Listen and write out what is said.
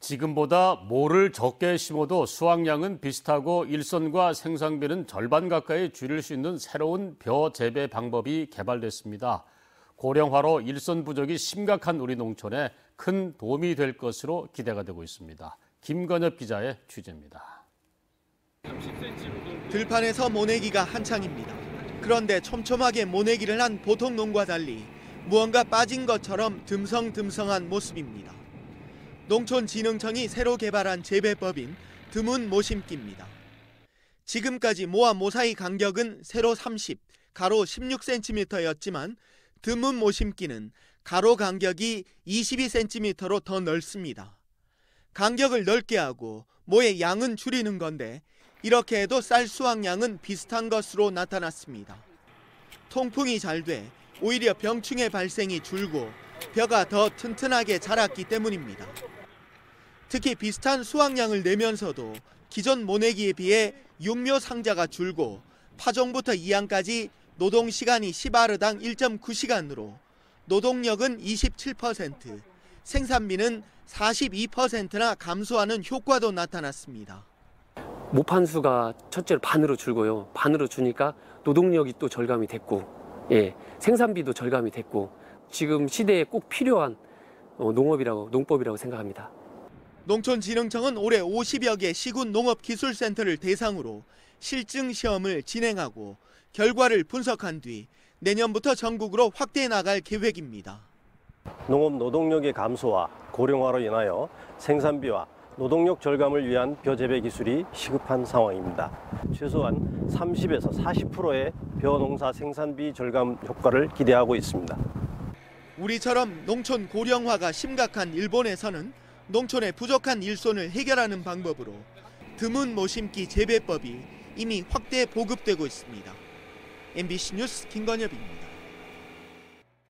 지금보다 모를 적게 심어도 수확량은 비슷하고 일선과 생산비는 절반 가까이 줄일 수 있는 새로운 벼 재배 방법이 개발됐습니다. 고령화로 일선 부족이 심각한 우리 농촌에 큰 도움이 될 것으로 기대가 되고 있습니다. 김건엽 기자의 취재입니다. 들판에서 모내기가 한창입니다. 그런데 촘촘하게 모내기를 한 보통 농과 달리 무언가 빠진 것처럼 듬성듬성한 모습입니다. 농촌진흥청이 새로 개발한 재배법인 드문 모심기입니다. 지금까지 모와 모사이 간격은 세로 30, 가로 16cm였지만 드문 모심기는 가로 간격이 22cm로 더 넓습니다. 간격을 넓게 하고 모의 양은 줄이는 건데 이렇게 해도 쌀 수확량은 비슷한 것으로 나타났습니다. 통풍이 잘 돼 오히려 병충해 발생이 줄고 벼가 더 튼튼하게 자랐기 때문입니다. 특히 비슷한 수확량을 내면서도 기존 모내기에 비해 육묘 상자가 줄고 파종부터 이양까지 노동 시간이 10아르당 1.9시간으로 노동력은 27%, 생산비는 42%나 감소하는 효과도 나타났습니다. 모판 수가 첫째로 반으로 줄고요. 반으로 주니까 노동력이 또 절감이 됐고, 예, 생산비도 절감이 됐고, 지금 시대에 꼭 필요한 어, 농업이라고 농법이라고 생각합니다. 농촌진흥청은 올해 50여 개 시군 농업기술센터를 대상으로 실증 시험을 진행하고 결과를 분석한 뒤 내년부터 전국으로 확대해 나갈 계획입니다. 농업 노동력의 감소와 고령화로 인하여 생산비와 노동력 절감을 위한 벼 재배 기술이 시급한 상황입니다. 최소한 30에서 40%의 벼 농사 생산비 절감 효과를 기대하고 있습니다. 우리처럼 농촌 고령화가 심각한 일본에서는 농촌의 부족한 일손을 해결하는 방법으로 드문 모심기 재배법이 이미 확대 보급되고 있습니다. MBC 뉴스 김건엽입니다.